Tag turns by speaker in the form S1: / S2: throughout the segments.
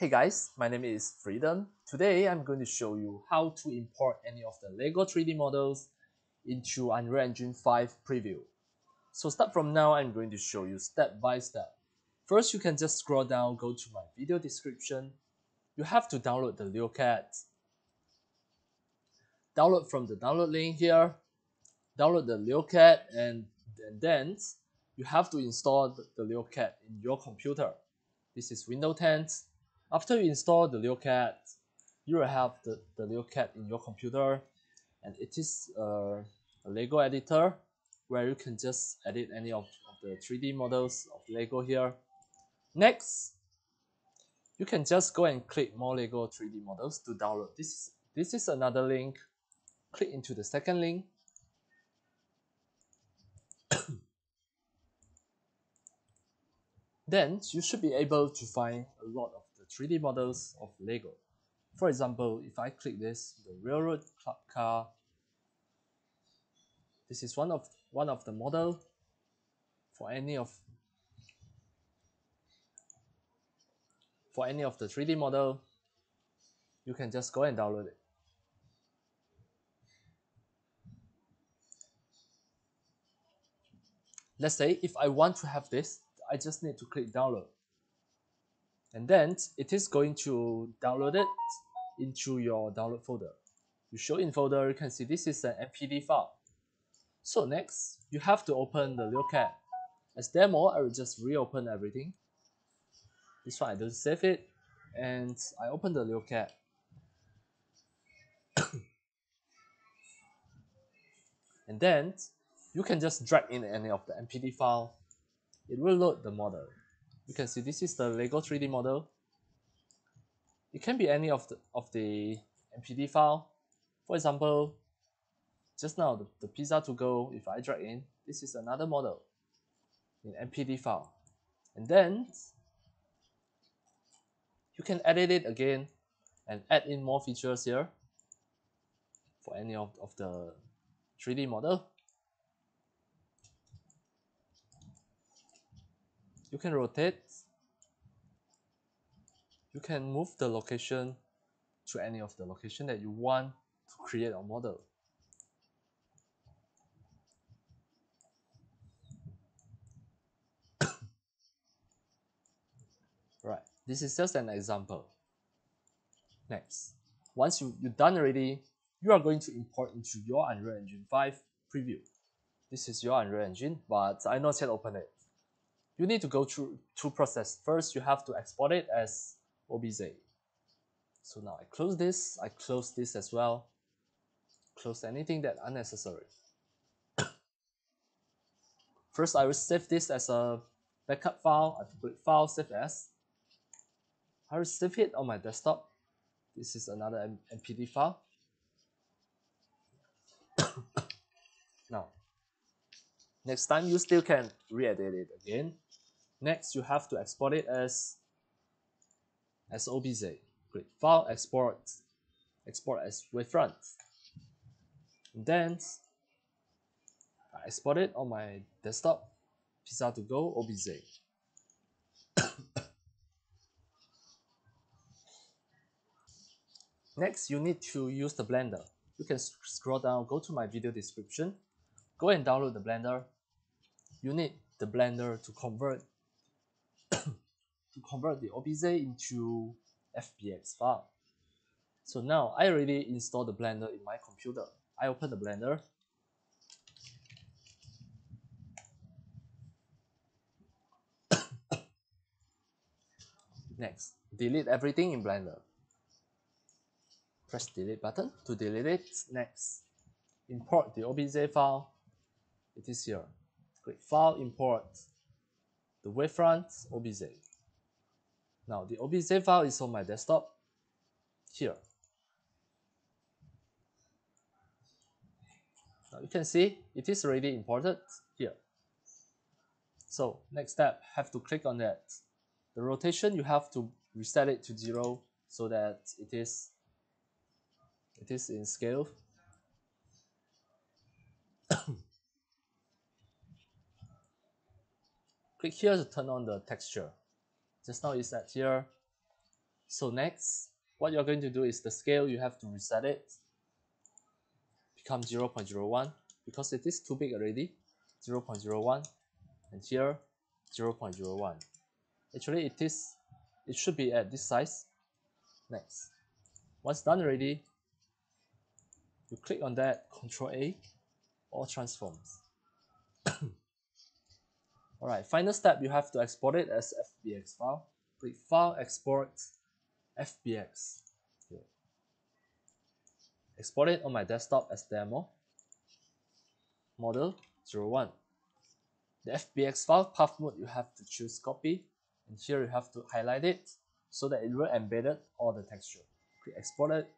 S1: Hey guys, my name is Freedom. Today I'm going to show you how to import any of the LEGO 3D models into Unreal Engine 5 preview. So start from now, I'm going to show you step by step. First, you can just scroll down, go to my video description. You have to download the LeoCAD. Download from the download link here. Download the LeoCAD and, and then you have to install the, LeoCAD in your computer. This is Windows 10. After you install the LeoCAD, you will have the, the LeoCAD in your computer and it is uh, a Lego editor where you can just edit any of, of the 3D models of Lego here. Next, you can just go and click more Lego 3D models to download. This is, this is another link. Click into the second link. then you should be able to find a lot of 3D models of Lego. For example, if I click this, the railroad club car, this is one of one of the model for any of for any of the 3D model, you can just go and download it. Let's say if I want to have this, I just need to click download. And then it is going to download it into your download folder. You show in folder, you can see this is an MPD file. So next, you have to open the LeoCAD. As demo, I will just reopen everything. This one I don't save it, and I open the LeoCAD. and then you can just drag in any of the MPD file. It will load the model. You can see this is the Lego 3D model. It can be any of the of the MPD file. For example, just now the, the pizza to go, if I drag in, this is another model in MPD file. And then you can edit it again and add in more features here for any of, of the 3D model. You can rotate. You can move the location to any of the location that you want to create a model. right, this is just an example. Next, once you, you're done already, you are going to import into your Unreal Engine 5 preview. This is your Unreal Engine, but I not yet open it. You need to go through two process. First, you have to export it as OBJ. So now I close this, I close this as well. Close anything that unnecessary. First, I will save this as a backup file. I click File, Save As. I will save it on my desktop. This is another MPD file. now, next time you still can re-edit it again. Next, you have to export it as as OBJ. Click File, Export, Export as Wavefront. Then I export it on my desktop, Pizza to Go OBJ. Next, you need to use the Blender. You can scroll down, go to my video description, go and download the Blender. You need the Blender to convert convert the OBJ into FBX file. So now I already installed the Blender in my computer. I open the Blender. Next, delete everything in Blender. Press delete button to delete it. Next, import the OBJ file. It is here. Click File, Import the wavefront OBJ. Now the OBJ file is on my desktop here. Now you can see it is already imported here. So next step, have to click on that. The rotation you have to reset it to zero so that it is it is in scale. click here to turn on the texture. Just now it's at here. So next, what you're going to do is the scale, you have to reset it. Become 0 0.01 because it is too big already. 0 0.01 and here 0 0.01. Actually, it is, it should be at this size. Next. Once done already, you click on that, Control A, or transforms. Alright, final step, you have to export it as FBX file. Click File, Export, FBX. Here. Export it on my desktop as demo. Model 01. The FBX file path mode, you have to choose copy. And here you have to highlight it so that it will embed it all the texture. Click Export it,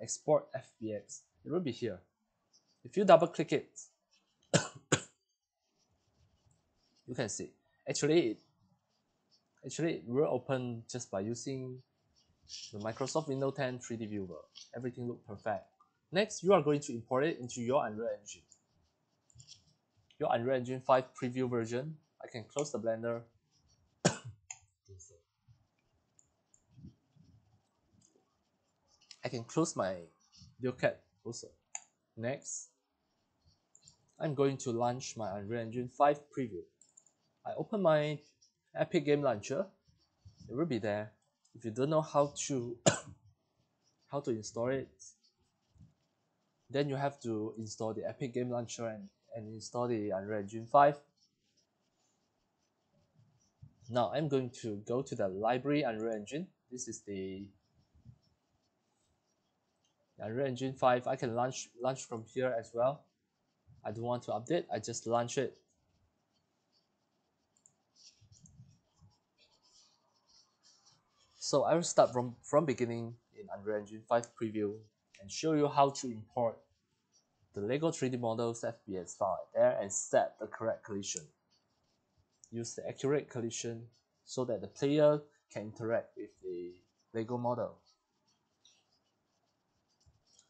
S1: Export FBX. It will be here. If you double click it, you can see. Actually it actually it will open just by using the Microsoft Windows 10 3D viewer. Everything look perfect. Next you are going to import it into your Unreal Engine. Your Unreal Engine 5 preview version. I can close the blender. I can close my LeoCAD also. Next I'm going to launch my Unreal Engine 5 preview I open my Epic Game Launcher, it will be there. If you don't know how to how to install it, then you have to install the Epic Game Launcher and, and install the Unreal Engine 5. Now I'm going to go to the library Unreal Engine. This is the Unreal Engine 5. I can launch launch from here as well. I don't want to update, I just launch it So I will start from, from beginning in Unreal Engine 5 preview and show you how to import the LEGO 3D models FBX file there and set the correct collision. Use the accurate collision so that the player can interact with the LEGO model.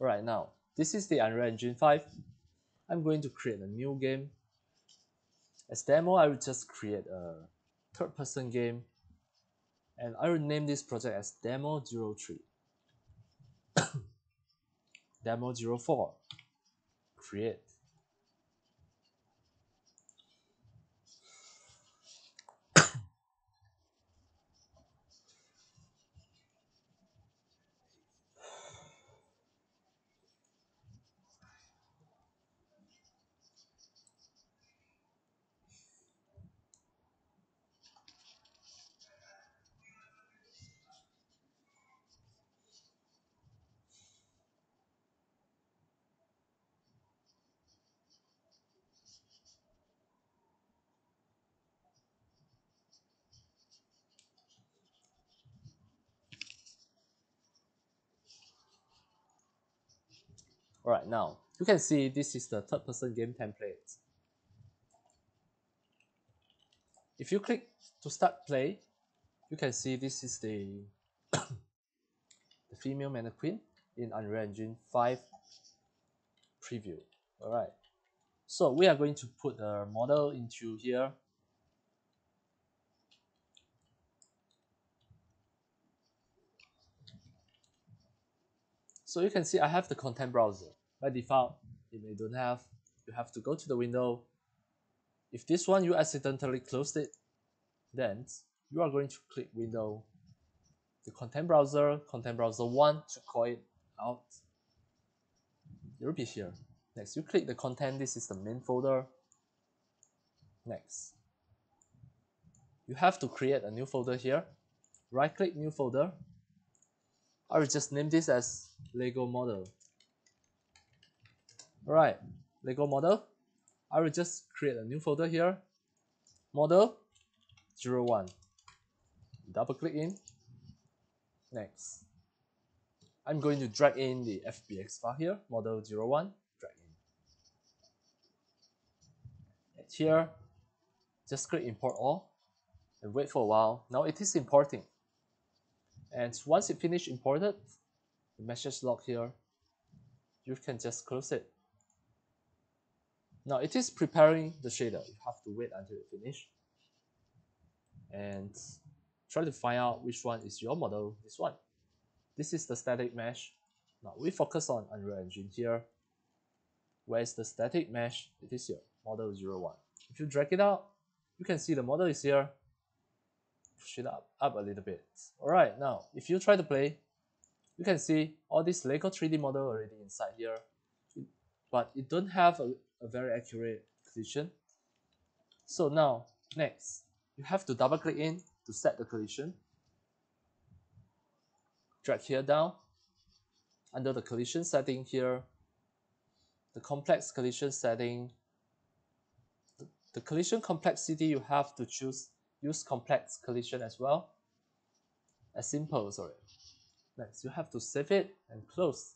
S1: Alright now, this is the Unreal Engine 5. I'm going to create a new game. As demo, I will just create a third person game and I will name this project as demo 03 demo 04 create Alright, now you can see this is the third person game template. If you click to start play, you can see this is the, the female mannequin in Unreal Engine 5 preview. Alright, so we are going to put the model into here. So you can see I have the content browser by default if you don't have you have to go to the window. If this one you accidentally closed it then you are going to click window. The content browser content browser 1 to call it out. It will be here. Next you click the content. This is the main folder. Next. You have to create a new folder here. Right click new folder. I will just name this as Lego model Alright, Lego model. I will just create a new folder here. Model 01. Double click in. Next. I'm going to drag in the FBX file here, model 01, drag in. And here, just click import all and wait for a while. Now it is importing. And once it finished imported, the message log here, you can just close it. Now it is preparing the shader. You have to wait until it finish and try to find out which one is your model, this one. this is the static mesh. Now we focus on Unreal Engine here. Where is the static mesh? It is here, model 01. If you drag it out, you can see the model is here. Push it up, up a little bit. Alright, now if you try to play, you can see all this Lego 3D model already inside here. But it don't have a, a very accurate collision. So now, next, you have to double click in to set the collision. Drag here down. Under the collision setting here, the complex collision setting, the, the collision complexity you have to choose use complex collision as well. As simple, sorry. Next, you have to save it and close.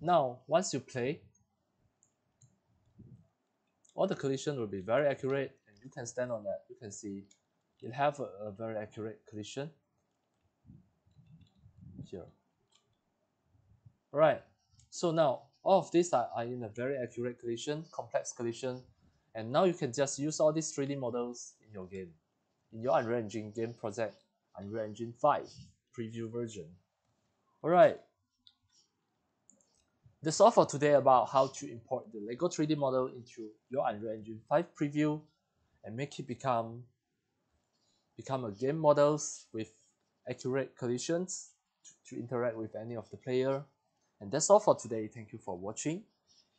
S1: Now, once you play, all the collision will be very accurate and you can stand on that. You can see it have a, a very accurate collision here. right so now all of these are, are in a very accurate collision, complex collision, and now you can just use all these 3D models in your game, in your Unreal Engine game project, Unreal Engine 5 preview version. Alright, that's all for today about how to import the LEGO 3D model into your Unreal Engine 5 preview and make it become become a game models with accurate collisions to, to interact with any of the player. And that's all for today. Thank you for watching.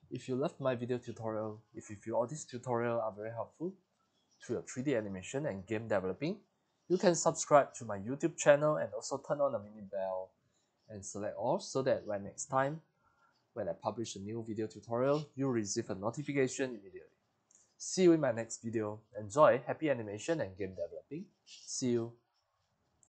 S1: If you loved my video tutorial, if you feel all these tutorials are very helpful to your 3D animation and game developing, you can subscribe to my YouTube channel and also turn on the mini bell and select all so that when next time when I publish a new video tutorial, you'll receive a notification immediately. See you in my next video. Enjoy happy animation and game developing. See you.